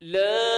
لا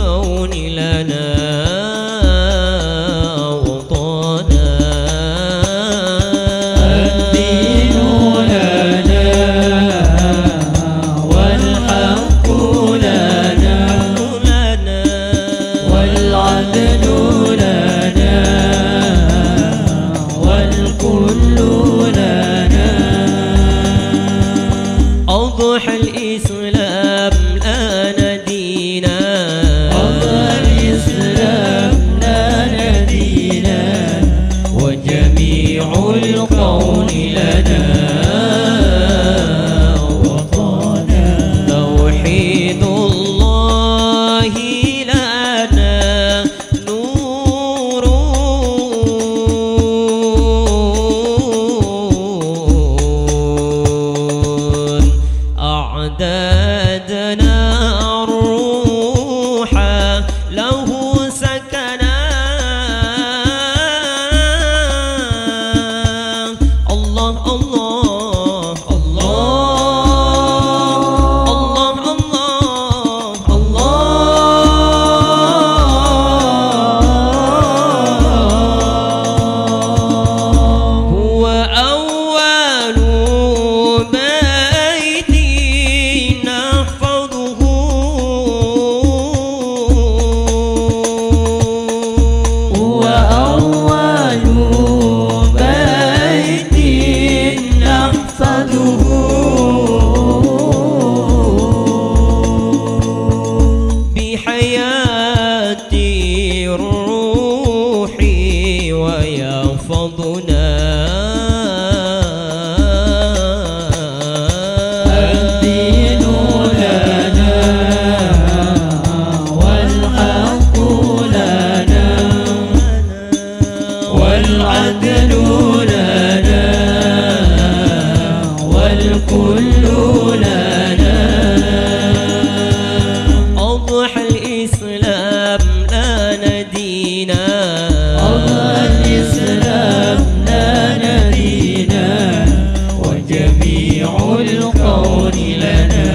جميع الكون لنا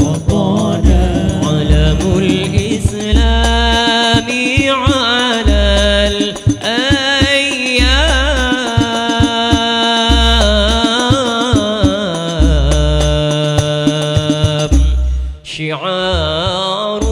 وطانا. علم الإسلام على الأيام. شعار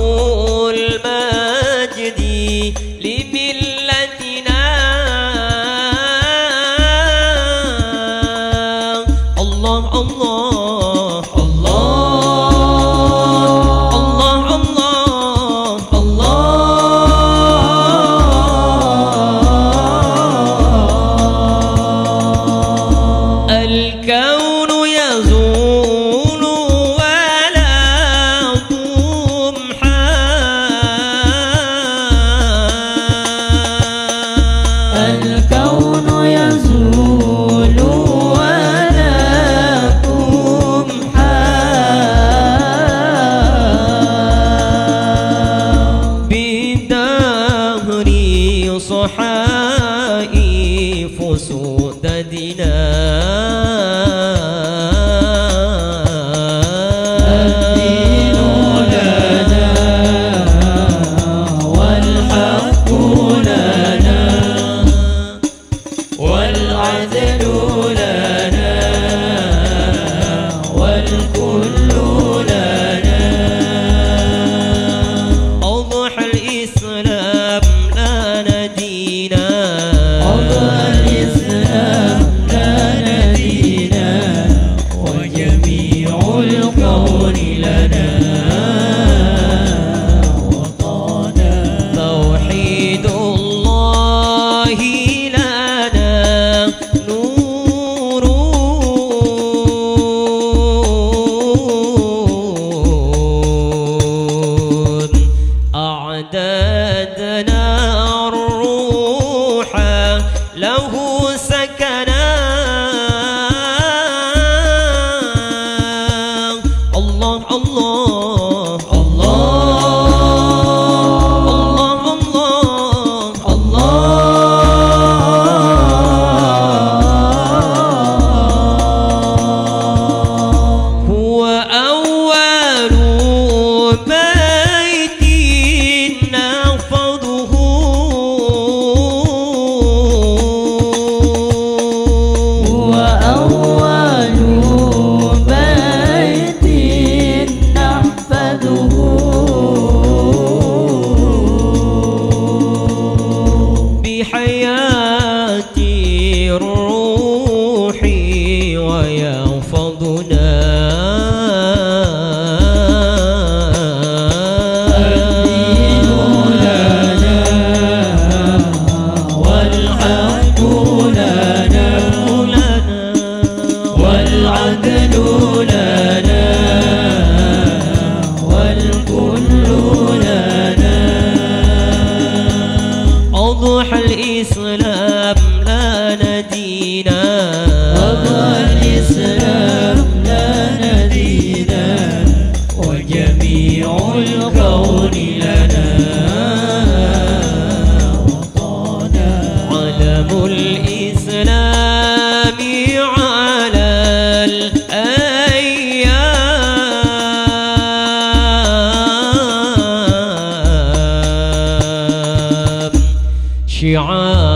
شعار